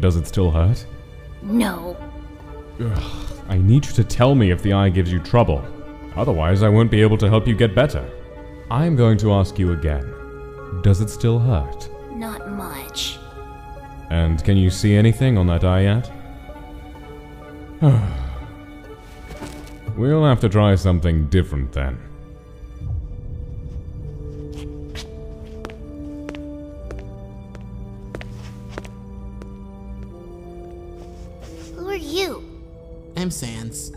Does it still hurt? No. Ugh, I need you to tell me if the eye gives you trouble. Otherwise, I won't be able to help you get better. I'm going to ask you again. Does it still hurt? Not much. And can you see anything on that eye yet? we'll have to try something different then. Who are you? I'm Sans.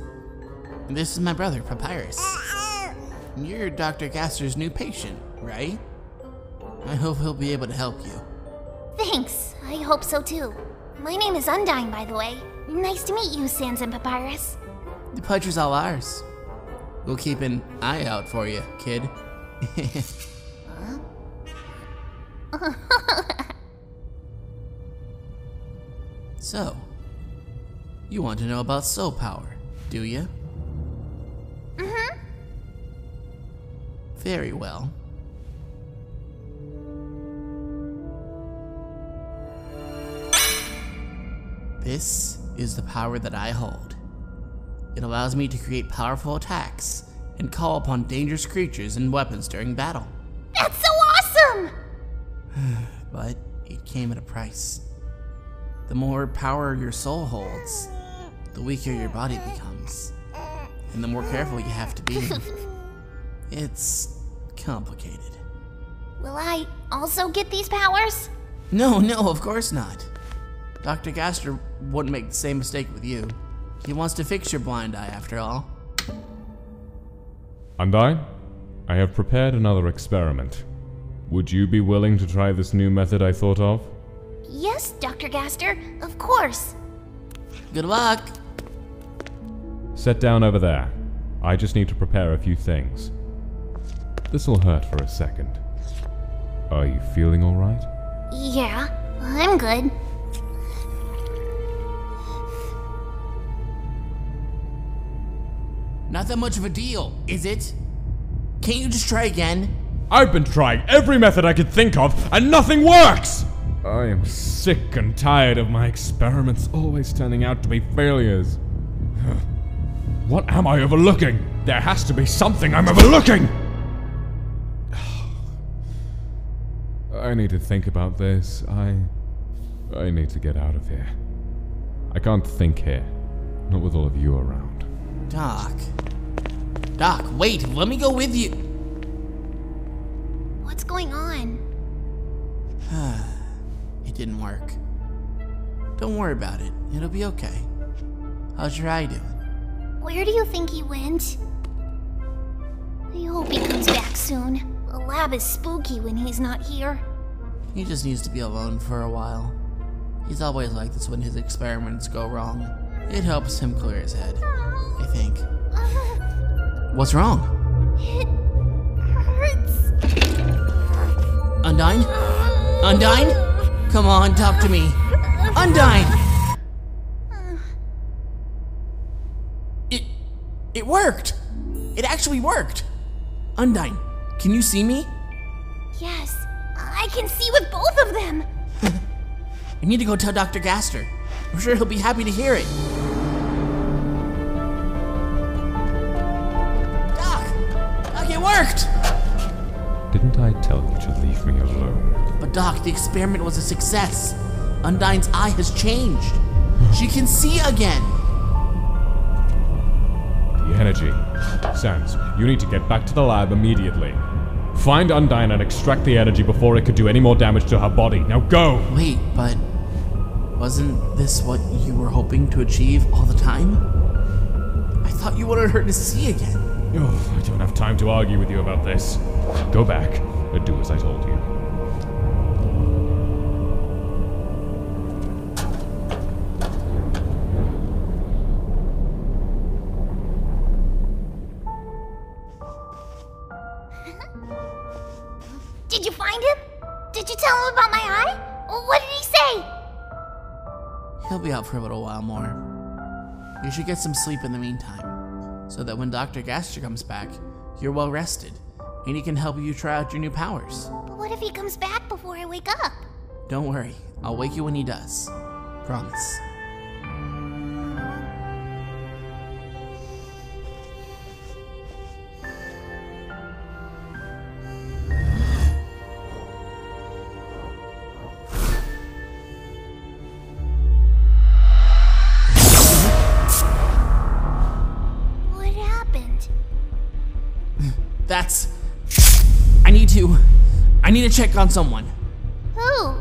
And this is my brother, Papyrus. You're Dr. Gaster's new patient, right? I hope he'll be able to help you. Thanks. I hope so too. My name is Undyne, by the way. Nice to meet you, Sans and Papyrus. The pleasure's all ours. We'll keep an eye out for you, kid. so, you want to know about soul power, do you? Mm-hmm. Very well. This is the power that I hold. It allows me to create powerful attacks and call upon dangerous creatures and weapons during battle. That's so awesome! But it came at a price. The more power your soul holds, the weaker your body becomes. And the more careful you have to be. it's complicated. Will I also get these powers? No, no, of course not. Dr. Gaster wouldn't make the same mistake with you. He wants to fix your blind eye, after all. Undyne, I have prepared another experiment. Would you be willing to try this new method I thought of? Yes, Dr. Gaster, of course. Good luck! Set down over there. I just need to prepare a few things. This'll hurt for a second. Are you feeling alright? Yeah, I'm good. Not that much of a deal, is it? Can't you just try again? I've been trying every method I could think of, and nothing works! I am sick and tired of my experiments always turning out to be failures. What am I overlooking? There has to be something I'm overlooking! I need to think about this. I. I need to get out of here. I can't think here. Not with all of you around. Doc. Doc, wait, let me go with you. What's going on? It didn't work. Don't worry about it, it'll be okay. How's your eye doing? Where do you think he went? I hope he comes back soon. The lab is spooky when he's not here. He just needs to be alone for a while. He's always like this when his experiments go wrong. It helps him clear his head, I think. What's wrong? It hurts. Undyne? Undyne? Come on, talk to me. Undyne! It. It worked! It actually worked! Undyne, can you see me? Yes, I can see with both of them. I need to go tell Dr. Gaster. I'm sure he'll be happy to hear it. Doc! Doc, it worked! Didn't I tell you to leave me alone? But Doc, the experiment was a success. Undyne's eye has changed. She can see again. Energy. Sans, you need to get back to the lab immediately. Find Undyne and extract the energy before it could do any more damage to her body. Now go! Wait, but wasn't this what you were hoping to achieve all the time? I thought you wanted her to see again. Oh, I don't have time to argue with you about this. Go back and do as I told you. Tell him about my eye? What did he say? He'll be out for a little while more. You should get some sleep in the meantime, so that when Dr. Gaster comes back, you're well rested, and he can help you try out your new powers. But what if he comes back before I wake up? Don't worry, I'll wake you when he does. promise. That's. I need to. I need to check on someone. Who?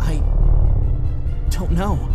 I don't know.